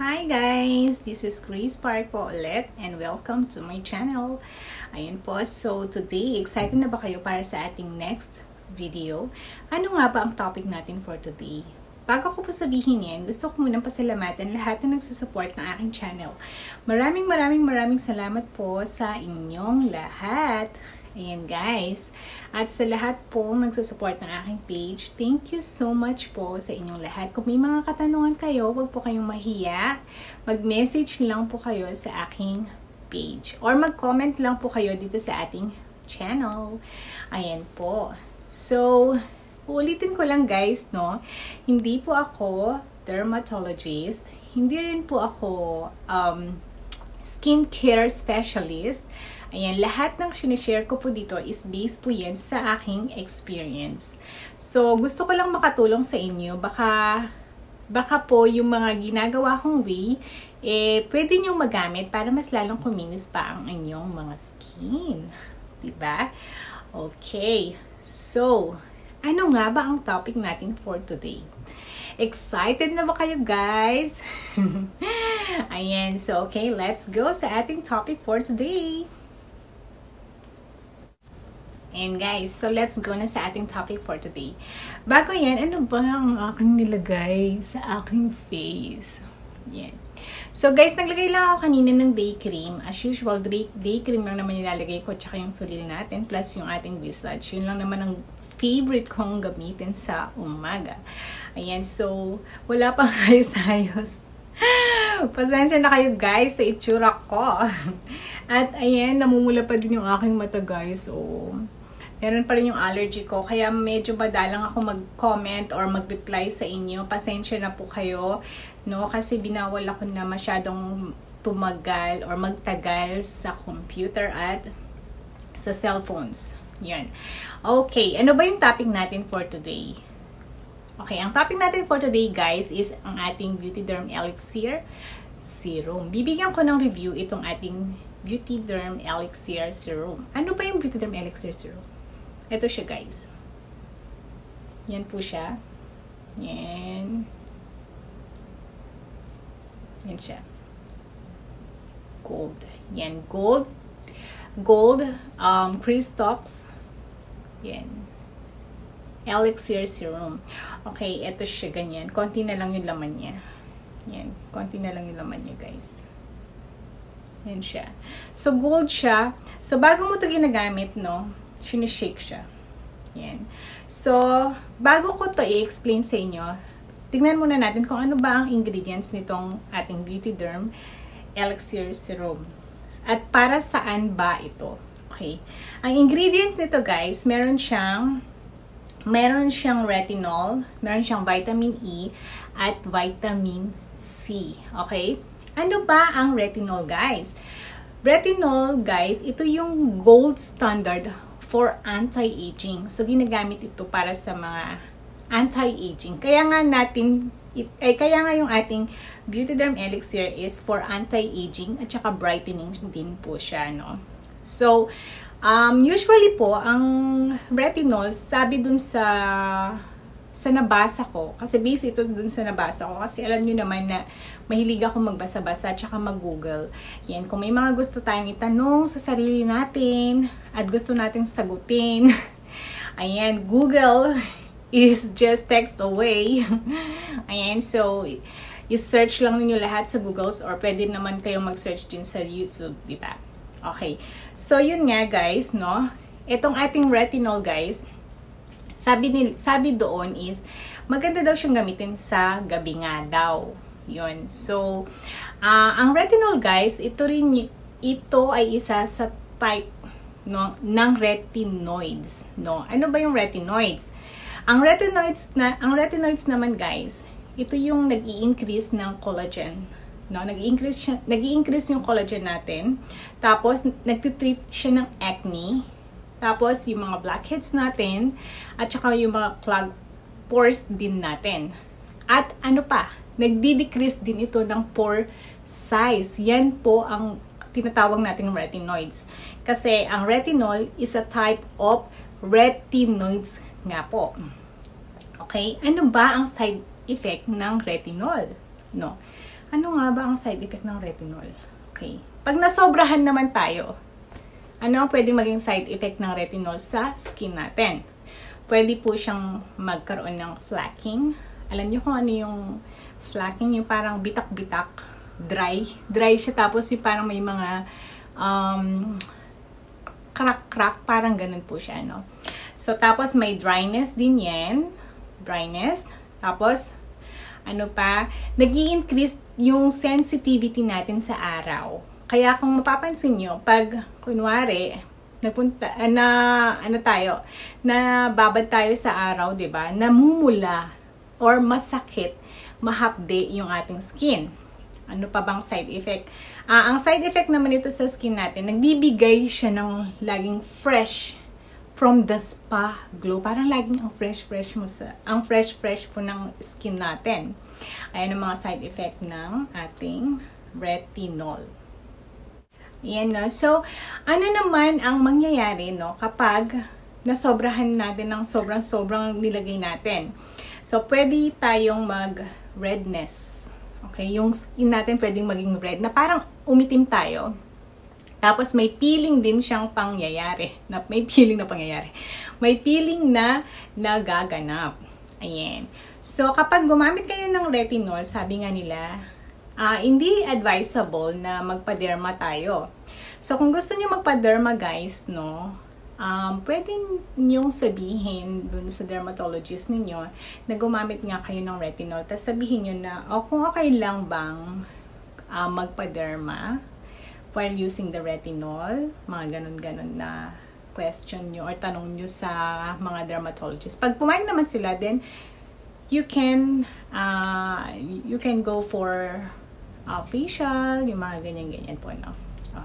Hi guys! This is Grace Park po ulit and welcome to my channel. Ayun po, so today, excited na ba kayo para sa ating next video? Ano nga ba ang topic natin for today? Bago ko po sabihin yan, gusto ko munang pasalamatan lahat na nagsusupport ng aking channel. Maraming maraming maraming salamat po sa inyong lahat. Ayan guys. At sa lahat po nagsusupport ng aking page, thank you so much po sa inyong lahat. Kung may mga katanungan kayo, huwag po kayong mahiya. Mag-message lang po kayo sa aking page. Or mag-comment lang po kayo dito sa ating channel. Ayan po. So, ulitin ko lang guys, no? Hindi po ako dermatologist. Hindi rin po ako um, skincare specialist. Ayan, lahat ng sinishare ko po dito is based po yan sa aking experience. So, gusto ko lang makatulong sa inyo. Baka, baka po yung mga ginagawa kong way, eh, pwede nyo magamit para mas lalong kuminis pa ang inyong mga skin. Diba? Okay. So, ano nga ba ang topic natin for today? Excited na ba kayo guys? Ayan, so okay, let's go sa ating topic for today. And guys, so let's go na sa ating topic for today. Bago yan, ano ba ang aking nilagay sa aking face? Yan. So guys, naglagay lang ako kanina ng day cream. As usual, day, day cream lang naman nilalagay ko tsaka yung sulil natin plus yung ating visage. Yun lang naman ang favorite kong gamitin sa umaga. Ayan, so wala pang ayos-ayos. Pasensya na kayo guys sa itsura ko. At ayan, namumula pa din yung aking mata guys. So, meron pa rin yung allergy ko. Kaya medyo madalang ako mag-comment or mag-reply sa inyo. Pasensya na po kayo. No? Kasi binawal ako na masyadong tumagal or magtagal sa computer at sa cellphones. Yan. Okay, ano ba yung topic natin for today? Okay, ang topic natin for today guys is ang ating Beauty Derm Elixir Serum. Bibigyan ko ng review itong ating Beauty Derm Elixir Serum. Ano ba yung Beauty Derm Elixir Serum? Ito siya guys. Yan po siya. Yan. Yan siya. Gold. Yan. Gold. Gold. Um, Christox. Yan. Elixir Serum. Okay, ito siya ganyan. Konti na lang yung laman niya. Yan. Konti na lang yung laman niya guys. Yan siya. So, gold siya. So, bago mo ito ginagamit, no, sinishake siya. Yan. So, bago ko to i-explain sa inyo, tingnan muna natin kung ano ba ang ingredients nitong ating Beauty Derm Elixir Serum. At para saan ba ito? Okay. Ang ingredients nito guys, meron siyang meron siyang retinol, meron siyang vitamin E, at vitamin C. Okay? Ano ba ang retinol guys? Retinol guys, ito yung gold standard for anti-aging. So, ginagamit ito para sa mga anti-aging. Kaya nga natin, it, eh, kaya nga yung ating Beauty Derm Elixir is for anti-aging at saka brightening din po siya, no? So, um, usually po, ang retinol, sabi dun sa sa nabasa ko, kasi base ito dun sa nabasa ko, kasi alam nyo naman na mahilig ako magbasa-basa at saka mag-google. Yan, kung may mga gusto tayong itanong sa sarili natin at gusto nating sagutin, ayan, Google is just text away. ayan, so, i-search lang ninyo lahat sa Googles or pwede naman kayong mag-search din sa YouTube, di ba? Okay. So, yun nga guys, no? Itong ating retinol guys, sabi, ni, sabi doon is, maganda daw siyang gamitin sa gabi nga daw. Yun. So, uh, ang retinol guys, ito rin, ito ay isa sa type no, ng retinoids. No? Ano ba yung retinoids? Ang retinoids, na, ang retinoids naman guys, ito yung nag increase ng collagen. No, nag-increase nag-increase yung collagen natin. Tapos nagtitreat siya ng acne tapos, yung mga blackheads natin, at saka yung mga clog pores din natin. At ano pa, nagdi-decrease din ito ng pore size. Yan po ang tinatawag nating retinoids. Kasi ang retinol is a type of retinoids nga po. Okay? Ano ba ang side effect ng retinol? No. Ano nga ba ang side effect ng retinol? Okay. Pag nasobrahan naman tayo, ano ang pwedeng maging side effect ng retinol sa skin natin? Pwede po siyang magkaroon ng flaking. Alam niyo kung ano yung flaking? Yung parang bitak-bitak, dry. Dry siya tapos yung parang may mga um, crack-crack, parang ganun po siya, no? So, tapos may dryness din yan. Dryness. Tapos, ano pa, nag increase yung sensitivity natin sa araw. Kaya kung mapapansin nyo, pag, kunwari, napunta, na, ano tayo, na babad tayo sa araw, di ba? Namumula or masakit, mahapde yung ating skin. Ano pa bang side effect? Uh, ang side effect naman ito sa skin natin, nagbibigay siya ng laging fresh from the spa glow. Parang laging ang fresh-fresh mo sa, ang fresh-fresh po ng skin natin. Ayan ang mga side effect ng ating retinol. Yan no. So, ano naman ang mangyayari no kapag nasobrahan natin ng sobrang-sobrang nilagay natin. So, pwede tayong mag-redness Okay, yung skin natin pwedeng maging red na parang umitim tayo. Tapos may peeling din siyang pangyayari. Na, may peeling na pangyayari. May peeling na nagaganap. Ayan. So, kapag gumamit kayo ng retinol, sabi nga nila, uh, hindi advisable na magpa-derma tayo. So, kung gusto niyo magpa-derma guys, no, um, pwede nyong sabihin dun sa dermatologist ninyo na gumamit nga kayo ng retinol. Tapos sabihin nyo na, oh, kung okay lang bang uh, magpa-derma while using the retinol, mga ganun-ganun na question nyo or tanong nyo sa mga dermatologist. Pag pumayag naman sila, then you can uh, you can go for uh, facial, yung mga ganyan-ganyan po, no?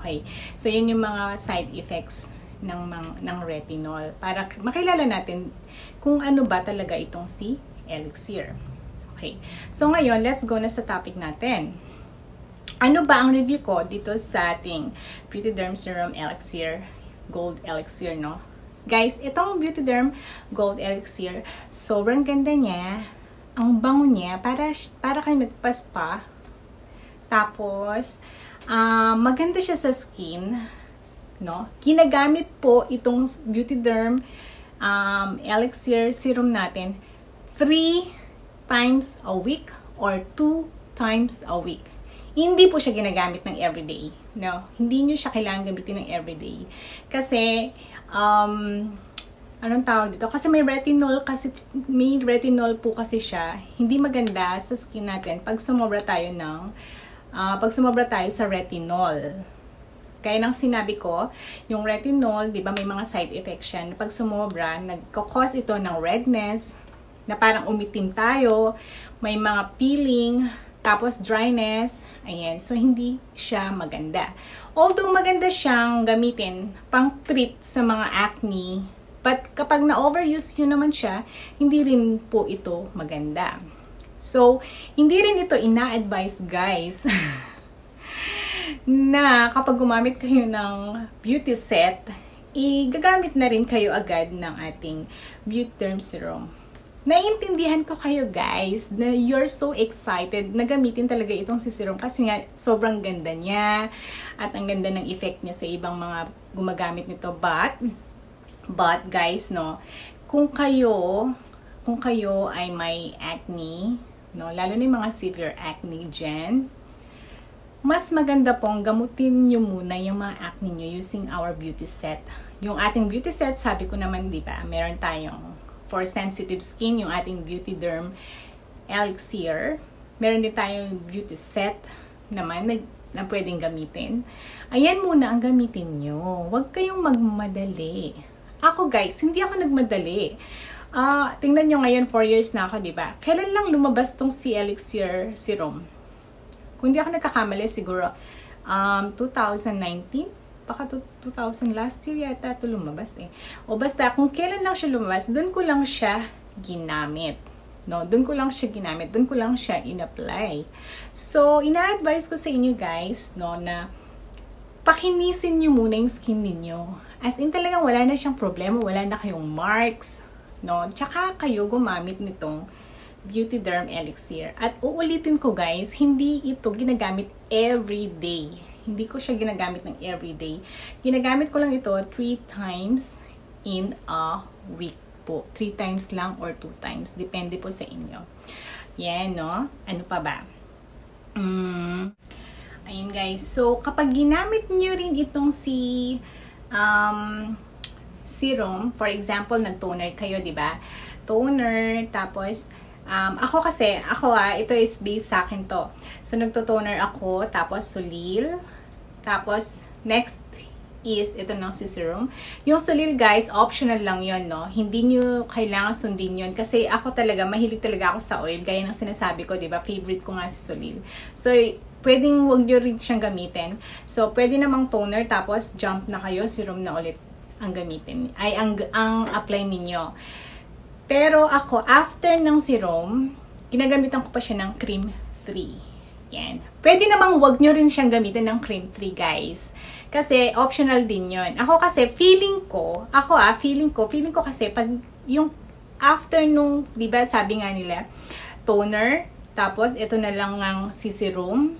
Okay. So, yun yung mga side effects ng, ng, retinol para makilala natin kung ano ba talaga itong si elixir. Okay. So ngayon, let's go na sa topic natin. Ano ba ang review ko dito sa ating Beauty Derm Serum Elixir Gold Elixir, no? Guys, itong Beauty Derm Gold Elixir, sobrang ganda niya. Ang bango niya, para, para kayo nagpaspa. Tapos, uh, maganda siya sa skin no? Ginagamit po itong Beauty Derm um, Elixir Serum natin 3 times a week or 2 times a week. Hindi po siya ginagamit ng everyday. No? Hindi nyo siya kailangan gamitin ng everyday. Kasi, um, anong tawag dito? Kasi may retinol kasi may retinol po kasi siya. Hindi maganda sa skin natin pag sumobra tayo ng uh, pag sumobra tayo sa retinol. Kaya nang sinabi ko, yung retinol, di ba may mga side effects yan. Pag sumobra, nagkakos ito ng redness, na parang umitim tayo, may mga peeling, tapos dryness, ayan. So, hindi siya maganda. Although maganda siyang gamitin pang treat sa mga acne, but kapag na-overuse yun naman siya, hindi rin po ito maganda. So, hindi rin ito ina-advise guys na kapag gumamit kayo ng beauty set, igagamit na rin kayo agad ng ating Beauty Term Serum. Naiintindihan ko kayo guys na you're so excited na gamitin talaga itong si serum kasi nga sobrang ganda niya at ang ganda ng effect niya sa ibang mga gumagamit nito. But, but guys, no, kung kayo, kung kayo ay may acne, no, lalo na yung mga severe acne dyan, mas maganda pong gamutin nyo muna yung mga acne nyo using our beauty set. Yung ating beauty set, sabi ko naman, di ba, meron tayong for sensitive skin, yung ating Beauty Derm Elixir. Meron din tayong beauty set naman na, na pwedeng gamitin. Ayan muna ang gamitin nyo. Huwag kayong magmadali. Ako guys, hindi ako nagmadali. Uh, tingnan nyo ngayon, 4 years na ako, di ba? Kailan lang lumabas tong si Elixir Serum? Kung hindi ako nagkakamali, siguro um, 2019, baka 2000 last year yata ito lumabas eh. O basta, kung kailan lang siya lumabas, doon ko lang siya ginamit. No, doon ko lang siya ginamit, doon ko lang siya in-apply. So, ina-advise ko sa inyo guys, no, na pakinisin niyo muna yung skin ninyo. As in talagang wala na siyang problema, wala na kayong marks, no? Tsaka kayo gumamit nitong Beauty Derm Elixir. At uulitin ko guys, hindi ito ginagamit every day. Hindi ko siya ginagamit ng every day. Ginagamit ko lang ito 3 times in a week po. 3 times lang or 2 times. Depende po sa inyo. Yan, no? Ano pa ba? Mm. Ayun guys. So, kapag ginamit nyo rin itong si um, serum, for example, nag-toner kayo, di ba? Toner, tapos Um, ako kasi, ako ah, ito is based sa akin to. So, nagto-toner ako, tapos sulil, tapos next is ito ng serum. Yung sulil guys, optional lang yon no? Hindi nyo kailangan sundin yon Kasi ako talaga, mahilig talaga ako sa oil. Gaya ng sinasabi ko, di ba? Favorite ko nga si sulil. So, pwedeng wag nyo rin siyang gamitin. So, pwede namang toner, tapos jump na kayo, serum na ulit ang gamitin. Ay, ang, ang apply ninyo. Pero ako, after ng serum, ginagamitan ko pa siya ng cream 3. Yan. Pwede namang wag nyo rin siyang gamitin ng cream 3, guys. Kasi optional din yon. Ako kasi, feeling ko, ako ah, feeling ko, feeling ko kasi, pag yung after nung, di ba sabi nga nila, toner, tapos ito na lang ang serum,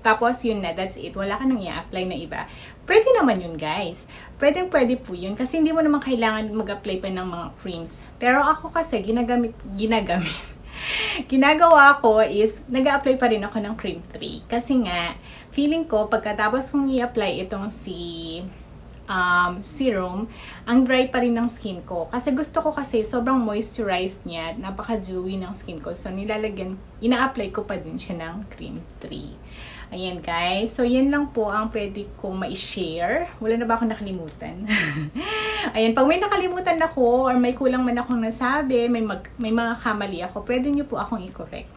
tapos yun na, that's it. Wala ka nang i-apply na iba. Pwede naman yun guys. Pwede pwede po yun kasi hindi mo naman kailangan mag-apply pa ng mga creams. Pero ako kasi ginagamit, ginagamit. Ginagawa ko is nag-apply pa rin ako ng cream 3. Kasi nga, feeling ko pagkatapos kong i-apply itong si um, serum, ang dry pa rin ng skin ko. Kasi gusto ko kasi sobrang moisturized niya, napaka-dewy ng skin ko. So, nilalagyan, ina-apply ko pa din siya ng cream 3. Ayan guys. So, yan lang po ang pwede kong ma-share. Wala na ba akong nakalimutan? Ayan, pag may nakalimutan ako or may kulang man akong nasabi, may, mag, may mga kamali ako, pwede nyo po akong i-correct.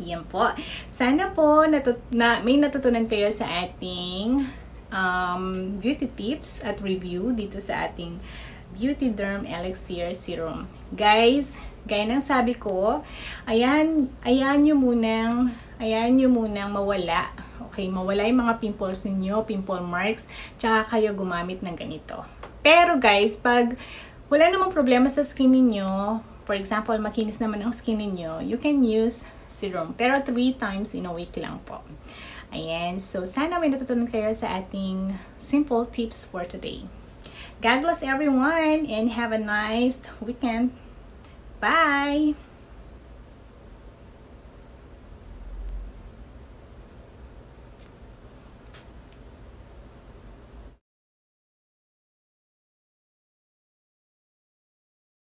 Yan po. Sana po natut na, may natutunan kayo sa ating um, beauty tips at review dito sa ating Beauty Derm Elixir Serum. Guys, gaya ng sabi ko, ayan, ayan nyo munang Ayan nyo munang mawala. Okay, mawala yung mga pimples ninyo, pimple marks, tsaka kayo gumamit ng ganito. Pero guys, pag wala namang problema sa skin ninyo, for example, makinis naman ang skin ninyo, you can use serum. Pero 3 times in a week lang po. Ayan, so sana may natutunan kayo sa ating simple tips for today. God bless everyone and have a nice weekend. Bye!